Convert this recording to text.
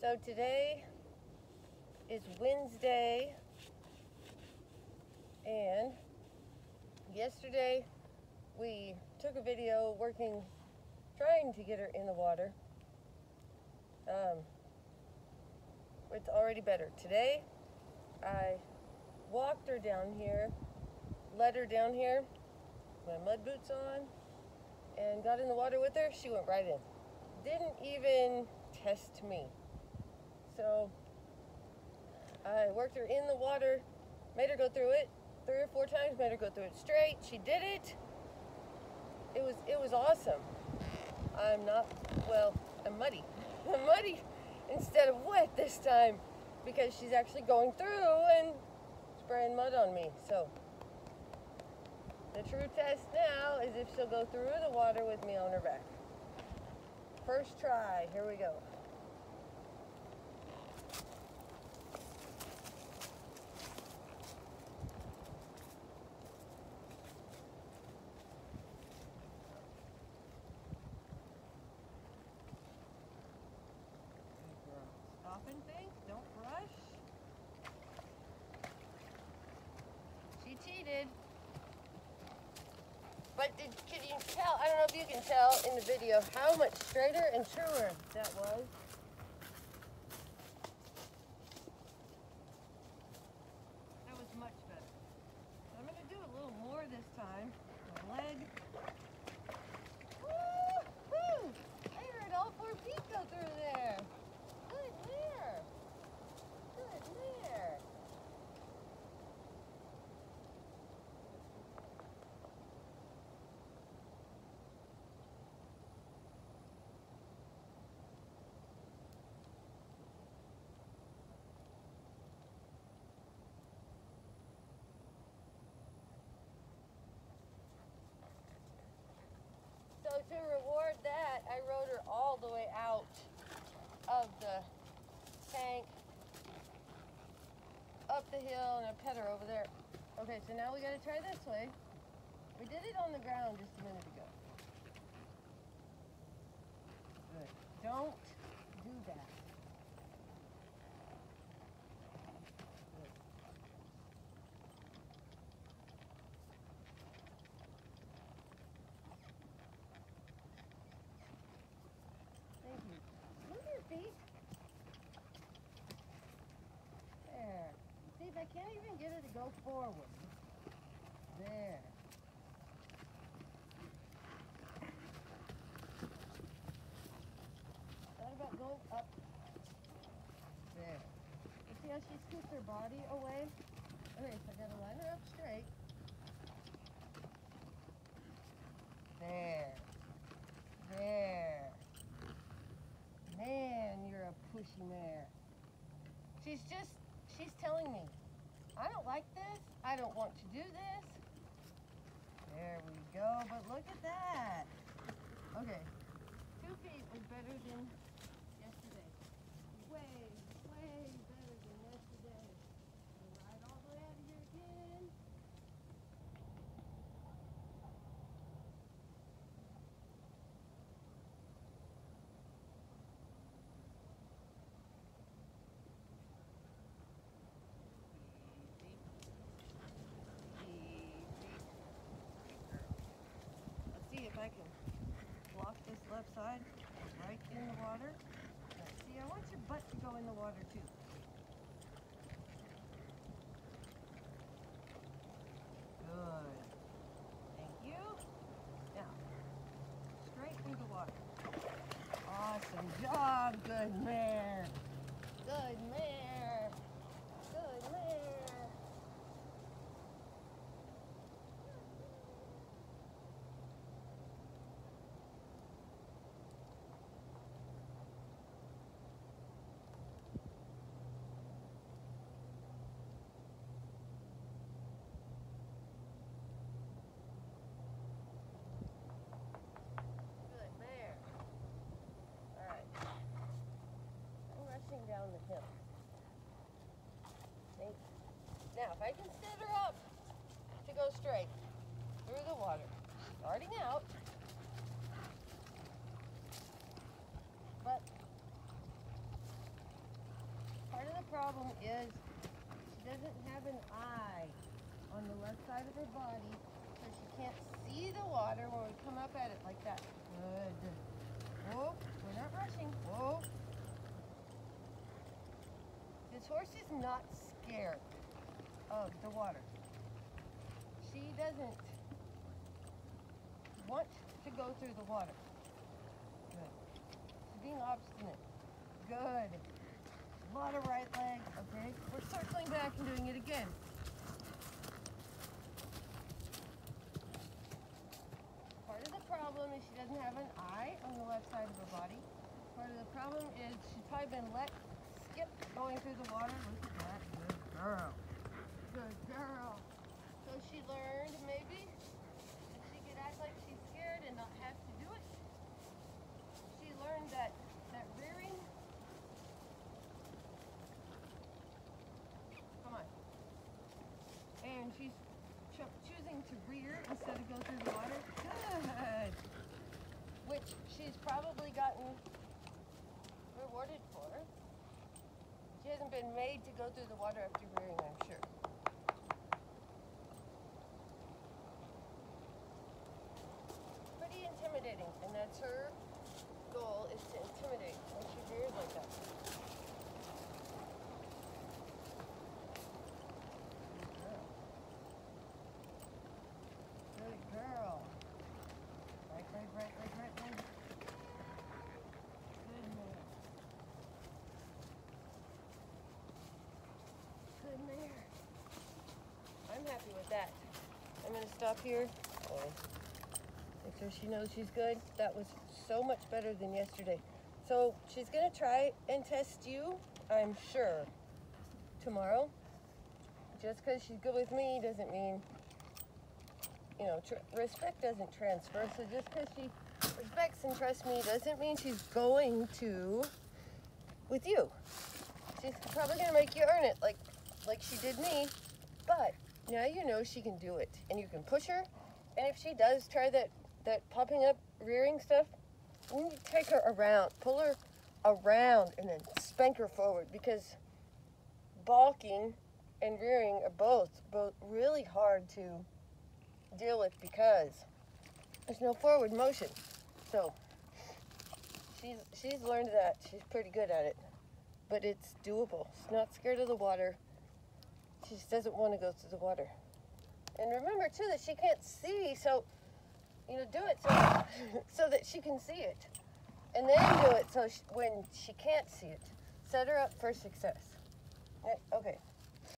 So today is Wednesday, and yesterday we took a video working, trying to get her in the water. Um, it's already better. Today I walked her down here, led her down here, my mud boots on, and got in the water with her. She went right in. Didn't even test me. So I worked her in the water, made her go through it three or four times, made her go through it straight. She did it. It was it was awesome. I'm not well, I'm muddy. I'm muddy instead of wet this time because she's actually going through and spraying mud on me. So the true test now is if she'll go through the water with me on her back. First try, here we go. Stop and think, don't rush. She cheated. But did, can you if you can tell in the video how much straighter and truer that was. That was much better. So I'm gonna do a little more this time. My leg. Woo-hoo! I heard all four feet go through there. Good mare. Good mare. To reward that, I rode her all the way out of the tank, up the hill, and I pet her over there. Okay, so now we gotta try this way. We did it on the ground just a minute ago. Good. Don't do that. Good. Thank you. Move your feet. There. See, if I get her to go forward. There. Thought about going up. There. You see how she scoots her body away? Okay, so I gotta line her up straight. There. There. Man, you're a pushy mare. She's just, she's telling me, I don't like this. I don't want to do this. There we go, but look at that. Okay, two feet was better than yesterday. Way, way better than yesterday. We'll ride all the way out of here again. Let's see if I can block this left side right in the water. See, I want your butt to go in the water too. Now, if I can sit her up to go straight through the water, starting out, but part of the problem is she doesn't have an eye on the left side of her body, so she can't see the water when we come up at it like that. Good. Whoa, we're not rushing. Whoa. Horse is not scared of the water. She doesn't want to go through the water. Good. She's being obstinate. Good. A lot of right leg. Okay. We're circling back and doing it again. Part of the problem is she doesn't have an eye on the left side of her body. Part of the problem is she's probably been let skip going through the water. Look at that. Good girl. Good girl. So she learned maybe if she could act like she's scared and not have to do it. She learned that that rearing. Come on. And she's cho- choosing to rear instead of go through the water. Good. Which she's probably gotten rewarded. She hasn't been made to go through the water after rearing, I'm sure. Pretty intimidating, and that's her goal is to intimidate when she rears like that. Good girl. Good girl. Right, right, right, right, right, right. Good man. Good mare. I'm happy with that. I'm gonna stop here. Make sure she knows she's good. That was so much better than yesterday. So she's gonna try and test you, I'm sure, tomorrow. Just because she's good with me doesn't mean, you know, respect doesn't transfer. So just because she respects and trusts me doesn't mean she's going to with you. She's probably gonna make you earn it, like like she did me. But now you know she can do it, and you can push her. And if she does try that that popping up rearing stuff, you need to take her around, pull her around, and then spank her forward because balking and rearing are both both really hard to deal with because there's no forward motion. So she's she's learned that. She's pretty good at it. But it's doable. She's not scared of the water. She just doesn't want to go through the water. And remember too that she can't see, so you know, do it so so that she can see it, and then do it so she, when she can't see it, set her up for success. Okay,